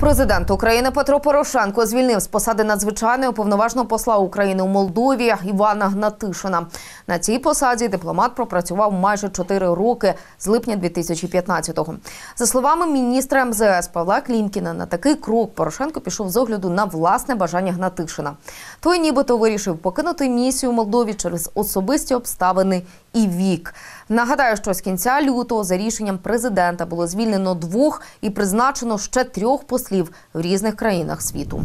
Президент України Петро Порошенко звільнив з посади надзвичайного повноважного посла України у Молдові Івана Гнатишина. На цій посаді дипломат пропрацював майже 4 роки з липня 2015-го. За словами міністра МЗС Павла Клімкіна, на такий крок Порошенко пішов з огляду на власне бажання Гнатишина. Той нібито вирішив покинути місію у Молдові через особисті обставини і вік. Нагадаю, що з кінця лютого за рішенням президента було звільнено двох і призначено ще трьох послів в різних країнах світу.